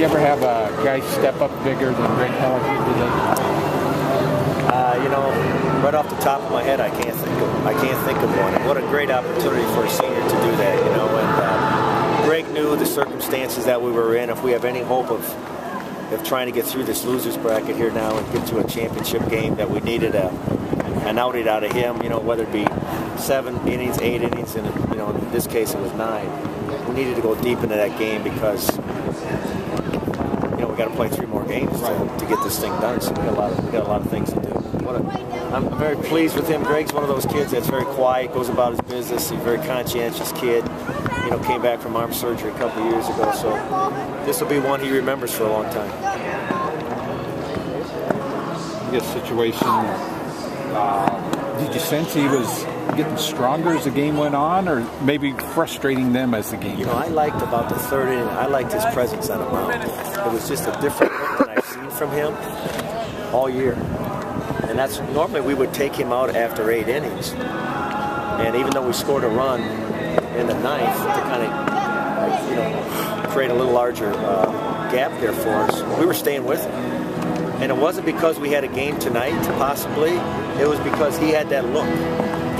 You ever have a guy step up bigger than Greg Pelican? Uh, you know, right off the top of my head, I can't think of I can't think of one. What a great opportunity for a senior to do that. You know, and uh, Greg knew the circumstances that we were in. If we have any hope of of trying to get through this losers bracket here now and get to a championship game, that we needed a an outing out of him. You know, whether it be seven innings, eight innings, and you know, in this case it was nine. We needed to go deep into that game because got to play three more games to, to, get this thing done. So we got a lot of we got a lot of things to do. A, I'm very pleased with him. Greg's one of those kids that's very quiet, goes about his business. He's a very conscientious kid. You know, came back from arm surgery a couple years ago. So this will be one he remembers for a long time. This situation. Uh, did you sense he was getting stronger as the game went on, or maybe frustrating them as the game? You know, I liked about the third inning. I liked his presence on the mound. It was just a different look than I've seen from him all year. And that's normally we would take him out after eight innings. And even though we scored a run in the ninth to kind of, you know, create a little larger uh, gap there for us, we were staying with him. And it wasn't because we had a game tonight, possibly. It was because he had that look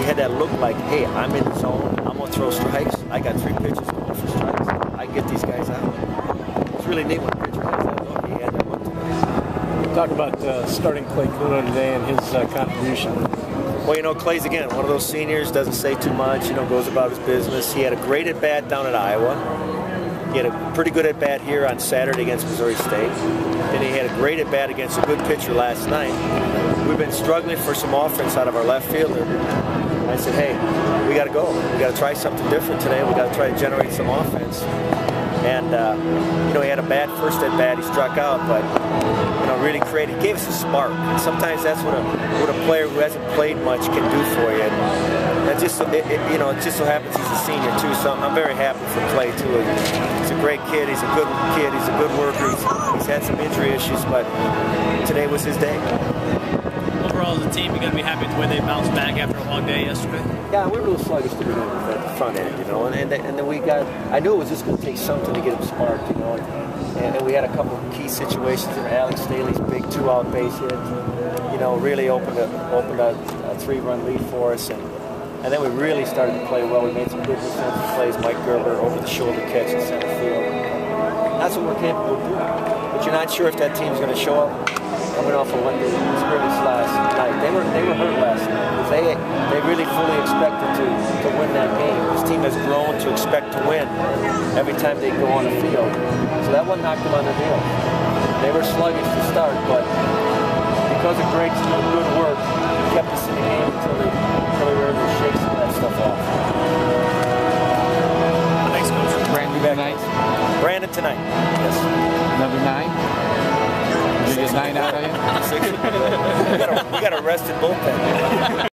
he had that look like, hey, I'm in the zone. I'm going to throw strikes. I got three pitches going for strikes. I get these guys out. It's really neat when a pitcher has that look. He had that look today. Talk about uh, starting Clay Cuno today and his uh, contribution. Well, you know, Clay's again one of those seniors, doesn't say too much, you know, goes about his business. He had a great at bat down at Iowa. He had a pretty good at bat here on Saturday against Missouri State. Then he had a great at bat against a good pitcher last night. We've been struggling for some offense out of our left fielder. I said, hey, we got to go. We got to try something different today. We got to try to generate some offense. And uh, you know, he had a bad first at bat. He struck out, but you know, really created. He gave us a spark. And sometimes that's what a what a player who hasn't played much can do for you. And that just it, it, you know, it just so happens he's a senior too. So I'm very happy for Clay too. He's a great kid. He's a good kid. He's a good worker. He's, he's had some injury issues, but today was his day a team, you're going to be happy with the way they bounced back after a long day yesterday? Yeah, we were a little sluggish to begin with at the front end, you know, and, and, and then we got, I knew it was just going to take something to get them sparked, you know, and, and we had a couple key situations there. Alex Staley's big two-out base hit, you know, really opened a, opened a, a three-run lead for us, and and then we really started to play well. We made some good defensive plays. Mike Gerber over the shoulder catch in center field. That's what we're capable of doing. But you're not sure if that team's going to show up coming off of what they experienced last night. They were they were hurt last night. They they really fully expected to to win that game. This team has grown to expect to win every time they go on the field. So that one knocked them on the heel. They were sluggish to start, but because of Greg's good work, he kept us in the game until they until they were able to shake some of that stuff off. Thanks, coach. Brandon tonight. Brandon tonight. Nine out of you? we got a, we got a rested bullpen.